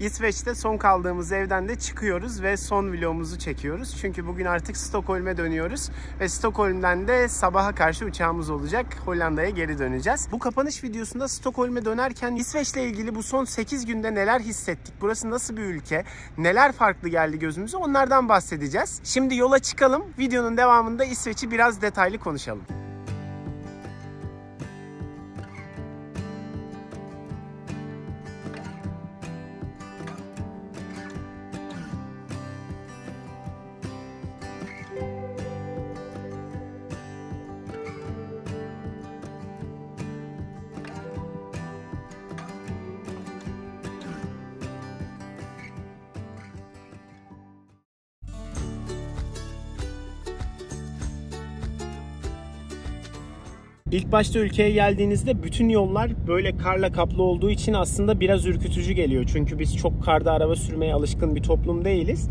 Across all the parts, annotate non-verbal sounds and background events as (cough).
İsveç'te son kaldığımız evden de çıkıyoruz ve son vlogumuzu çekiyoruz. Çünkü bugün artık Stockholm'e dönüyoruz ve Stockholm'den de sabaha karşı uçağımız olacak. Hollanda'ya geri döneceğiz. Bu kapanış videosunda Stockholm'e dönerken İsveç'le ilgili bu son 8 günde neler hissettik? Burası nasıl bir ülke? Neler farklı geldi gözümüze? Onlardan bahsedeceğiz. Şimdi yola çıkalım. Videonun devamında İsveç'i biraz detaylı konuşalım. İlk başta ülkeye geldiğinizde bütün yollar böyle karla kaplı olduğu için aslında biraz ürkütücü geliyor. Çünkü biz çok karda araba sürmeye alışkın bir toplum değiliz.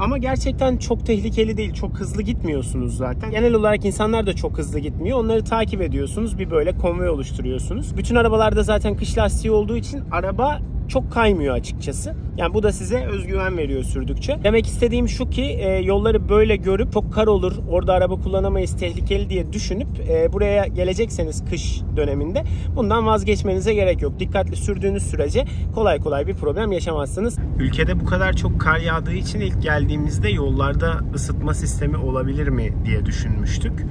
Ama gerçekten çok tehlikeli değil. Çok hızlı gitmiyorsunuz zaten. Genel olarak insanlar da çok hızlı gitmiyor. Onları takip ediyorsunuz. Bir böyle konvoy oluşturuyorsunuz. Bütün arabalarda zaten kış lastiği olduğu için araba çok kaymıyor açıkçası. Yani bu da size özgüven veriyor sürdükçe. Demek istediğim şu ki e, yolları böyle görüp çok kar olur, orada araba kullanamayız, tehlikeli diye düşünüp e, buraya gelecekseniz kış döneminde bundan vazgeçmenize gerek yok. Dikkatli sürdüğünüz sürece kolay kolay bir problem yaşamazsınız. Ülkede bu kadar çok kar yağdığı için ilk geldiğimizde yollarda ısıtma sistemi olabilir mi diye düşünmüştük.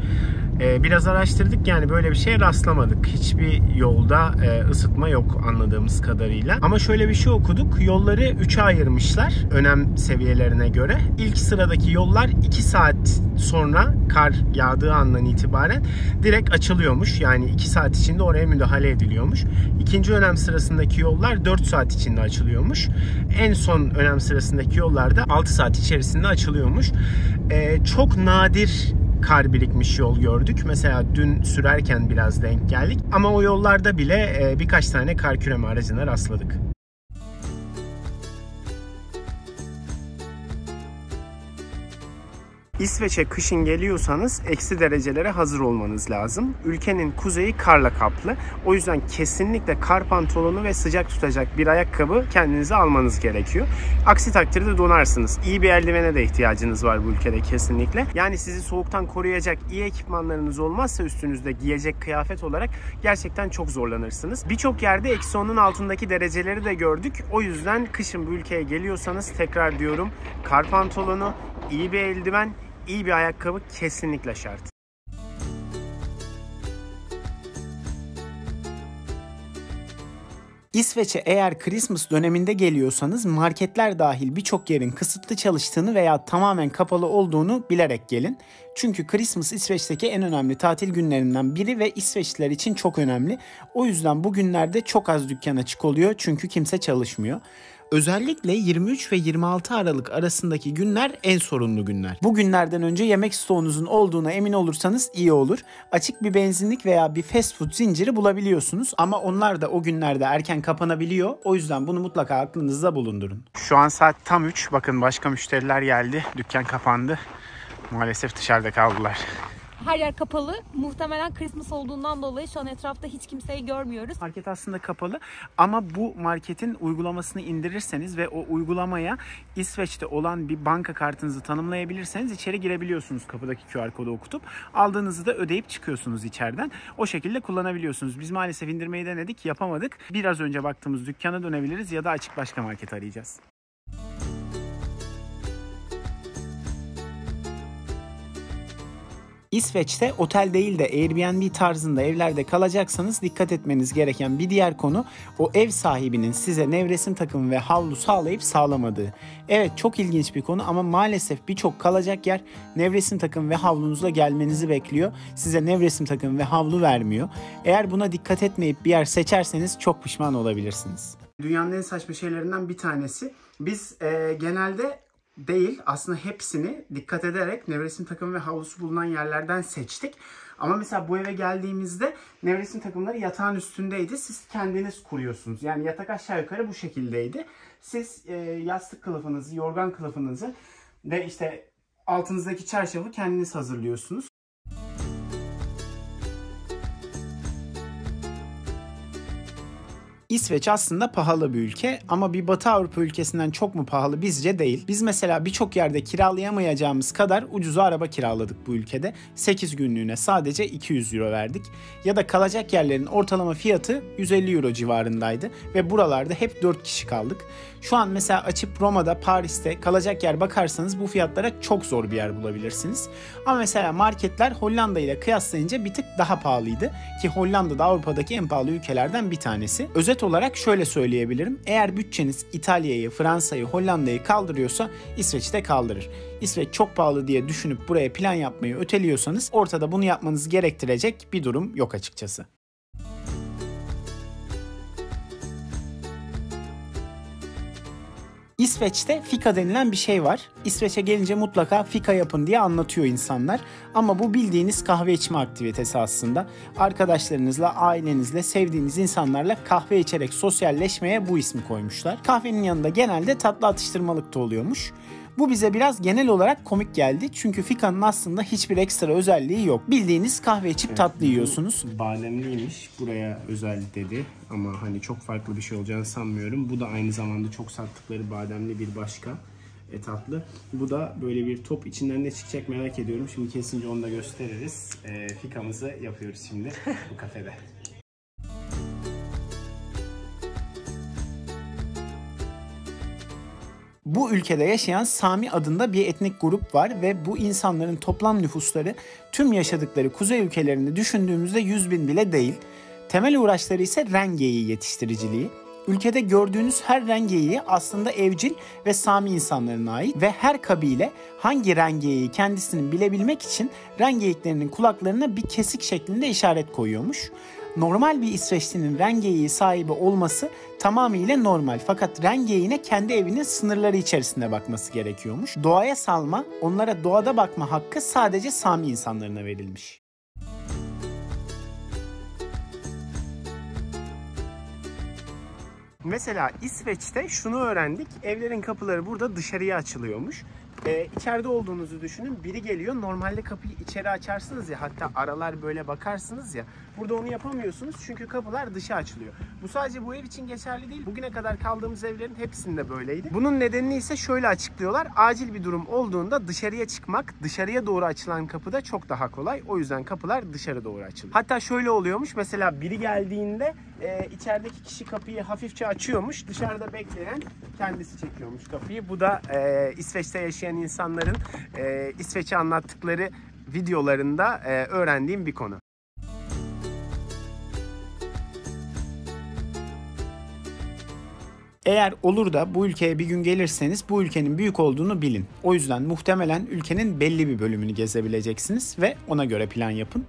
E, biraz araştırdık yani böyle bir şeye rastlamadık. Hiçbir yolda e, ısıtma yok anladığımız kadarıyla. Ama şöyle bir şey okuduk. Yolları 3'e ayırmışlar önem seviyelerine göre. İlk sıradaki yollar 2 saat sonra kar yağdığı andan itibaren direkt açılıyormuş. Yani 2 saat içinde oraya müdahale ediliyormuş. İkinci önem sırasındaki yollar 4 saat içinde açılıyormuş. En son önem sırasındaki yollar da 6 saat içerisinde açılıyormuş. Ee, çok nadir kar birikmiş yol gördük. Mesela dün sürerken biraz denk geldik. Ama o yollarda bile birkaç tane kar küreme aracına rastladık. İsveç'e kışın geliyorsanız eksi derecelere hazır olmanız lazım. Ülkenin kuzeyi karla kaplı. O yüzden kesinlikle kar pantolonu ve sıcak tutacak bir ayakkabı kendinize almanız gerekiyor. Aksi takdirde donarsınız. İyi bir eldivene de ihtiyacınız var bu ülkede kesinlikle. Yani sizi soğuktan koruyacak iyi ekipmanlarınız olmazsa üstünüzde giyecek kıyafet olarak gerçekten çok zorlanırsınız. Birçok yerde eksi onun altındaki dereceleri de gördük. O yüzden kışın bu ülkeye geliyorsanız tekrar diyorum kar pantolonu, iyi bir eldiven, iyi bir ayakkabı kesinlikle şart. İsveç'e eğer Christmas döneminde geliyorsanız marketler dahil birçok yerin kısıtlı çalıştığını veya tamamen kapalı olduğunu bilerek gelin. Çünkü Christmas İsveç'teki en önemli tatil günlerinden biri ve İsveçliler için çok önemli. O yüzden bu günlerde çok az dükkan açık oluyor çünkü kimse çalışmıyor. Özellikle 23 ve 26 Aralık arasındaki günler en sorunlu günler. Bu günlerden önce yemek stoğunuzun olduğuna emin olursanız iyi olur. Açık bir benzinlik veya bir fast food zinciri bulabiliyorsunuz ama onlar da o günlerde erken kapanabiliyor. O yüzden bunu mutlaka aklınızda bulundurun. Şu an saat tam 3. Bakın başka müşteriler geldi. Dükkan kapandı. Maalesef dışarıda kaldılar. Her yer kapalı. Muhtemelen Christmas olduğundan dolayı şu an etrafta hiç kimseyi görmüyoruz. Market aslında kapalı ama bu marketin uygulamasını indirirseniz ve o uygulamaya İsveç'te olan bir banka kartınızı tanımlayabilirseniz içeri girebiliyorsunuz kapıdaki QR kodu okutup. Aldığınızı da ödeyip çıkıyorsunuz içeriden. O şekilde kullanabiliyorsunuz. Biz maalesef indirmeyi denedik, yapamadık. Biraz önce baktığımız dükkana dönebiliriz ya da açık başka market arayacağız. İsveç'te otel değil de Airbnb tarzında evlerde kalacaksanız dikkat etmeniz gereken bir diğer konu o ev sahibinin size nevresim takımı ve havlu sağlayıp sağlamadığı. Evet çok ilginç bir konu ama maalesef birçok kalacak yer nevresim takım ve havlunuzla gelmenizi bekliyor. Size nevresim takım ve havlu vermiyor. Eğer buna dikkat etmeyip bir yer seçerseniz çok pişman olabilirsiniz. Dünyanın en saçma şeylerinden bir tanesi. Biz e, genelde değil aslında hepsini dikkat ederek nevresim takımı ve havlusu bulunan yerlerden seçtik. Ama mesela bu eve geldiğimizde nevresim takımları yatağın üstündeydi. Siz kendiniz kuruyorsunuz. Yani yatak aşağı yukarı bu şekildeydi. Siz e, yastık kılıfınızı, yorgan kılıfınızı ve işte altınızdaki çarşafı kendiniz hazırlıyorsunuz. İsveç aslında pahalı bir ülke ama bir Batı Avrupa ülkesinden çok mu pahalı bizce değil. Biz mesela birçok yerde kiralayamayacağımız kadar ucuza araba kiraladık bu ülkede. 8 günlüğüne sadece 200 euro verdik. Ya da kalacak yerlerin ortalama fiyatı 150 euro civarındaydı ve buralarda hep 4 kişi kaldık. Şu an mesela açıp Roma'da, Paris'te kalacak yer bakarsanız bu fiyatlara çok zor bir yer bulabilirsiniz. Ama mesela marketler Hollanda ile kıyaslayınca bir tık daha pahalıydı ki Hollanda da Avrupa'daki en pahalı ülkelerden bir tanesi. Özet olarak şöyle söyleyebilirim. Eğer bütçeniz İtalya'yı, Fransa'yı, Hollanda'yı kaldırıyorsa İsveç'te kaldırır. İsveç çok pahalı diye düşünüp buraya plan yapmayı öteliyorsanız ortada bunu yapmanızı gerektirecek bir durum yok açıkçası. İsveç'te fika denilen bir şey var. İsveç'e gelince mutlaka fika yapın diye anlatıyor insanlar. Ama bu bildiğiniz kahve içme aktivitesi aslında. Arkadaşlarınızla, ailenizle, sevdiğiniz insanlarla kahve içerek sosyalleşmeye bu ismi koymuşlar. Kahvenin yanında genelde tatlı atıştırmalık da oluyormuş. Bu bize biraz genel olarak komik geldi. Çünkü fikanın aslında hiçbir ekstra özelliği yok. Bildiğiniz kahve içip evet, tatlı yiyorsunuz. Bademliymiş. Buraya özel dedi. Ama hani çok farklı bir şey olacağını sanmıyorum. Bu da aynı zamanda çok sattıkları bademli bir başka etatlı. Bu da böyle bir top içinden ne çıkacak merak ediyorum. Şimdi kesince onu da gösteririz. E, fikamızı yapıyoruz şimdi bu kafede. (laughs) Bu ülkede yaşayan Sami adında bir etnik grup var ve bu insanların toplam nüfusları tüm yaşadıkları kuzey ülkelerini düşündüğümüzde 100 bin bile değil. Temel uğraşları ise rengeyi yetiştiriciliği. Ülkede gördüğünüz her rengeyi aslında evcil ve Sami insanlarına ait ve her kabile hangi rengeyi kendisini bilebilmek için rengeyiklerinin kulaklarına bir kesik şeklinde işaret koyuyormuş normal bir İsveçlinin rengeyi sahibi olması tamamıyla normal. Fakat rengeyiğine kendi evinin sınırları içerisinde bakması gerekiyormuş. Doğaya salma, onlara doğada bakma hakkı sadece Sami insanlarına verilmiş. Mesela İsveç'te şunu öğrendik. Evlerin kapıları burada dışarıya açılıyormuş e, içeride olduğunuzu düşünün. Biri geliyor. Normalde kapıyı içeri açarsınız ya. Hatta aralar böyle bakarsınız ya. Burada onu yapamıyorsunuz. Çünkü kapılar dışa açılıyor. Bu sadece bu ev için geçerli değil. Bugüne kadar kaldığımız evlerin hepsinde böyleydi. Bunun nedenini ise şöyle açıklıyorlar. Acil bir durum olduğunda dışarıya çıkmak, dışarıya doğru açılan kapıda çok daha kolay. O yüzden kapılar dışarı doğru açılıyor. Hatta şöyle oluyormuş. Mesela biri geldiğinde e, içerideki kişi kapıyı hafifçe açıyormuş. Dışarıda bekleyen kendisi çekiyormuş kapıyı. Bu da e, İsveç'te yaşayan insanların e, İsveç'i anlattıkları videolarında e, öğrendiğim bir konu. Eğer olur da bu ülkeye bir gün gelirseniz bu ülkenin büyük olduğunu bilin. O yüzden muhtemelen ülkenin belli bir bölümünü gezebileceksiniz ve ona göre plan yapın.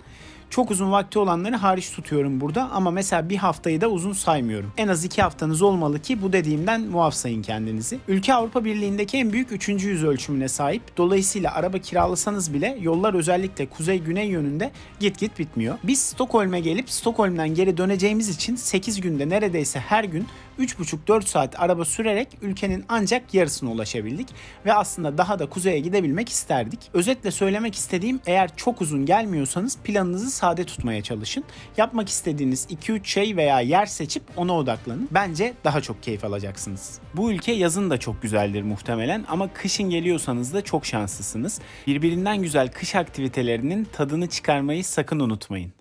Çok uzun vakti olanları hariç tutuyorum burada ama mesela bir haftayı da uzun saymıyorum. En az iki haftanız olmalı ki bu dediğimden muaf sayın kendinizi. Ülke Avrupa Birliği'ndeki en büyük 3. yüz ölçümüne sahip. Dolayısıyla araba kiralasanız bile yollar özellikle kuzey-güney yönünde git git bitmiyor. Biz Stockholm'e gelip Stockholm'dan geri döneceğimiz için 8 günde neredeyse her gün 3,5-4 saat araba sürerek ülkenin ancak yarısına ulaşabildik ve aslında daha da kuzeye gidebilmek isterdik. Özetle söylemek istediğim eğer çok uzun gelmiyorsanız planınızı sade tutmaya çalışın. Yapmak istediğiniz 2-3 şey veya yer seçip ona odaklanın. Bence daha çok keyif alacaksınız. Bu ülke yazın da çok güzeldir muhtemelen ama kışın geliyorsanız da çok şanslısınız. Birbirinden güzel kış aktivitelerinin tadını çıkarmayı sakın unutmayın.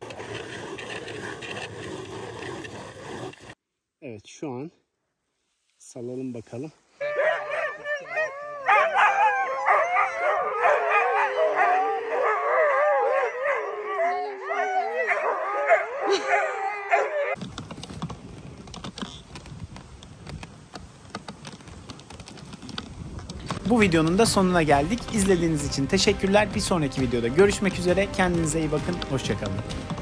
Evet şu an salalım bakalım. Bu videonun da sonuna geldik. İzlediğiniz için teşekkürler. Bir sonraki videoda görüşmek üzere. Kendinize iyi bakın. Hoşçakalın.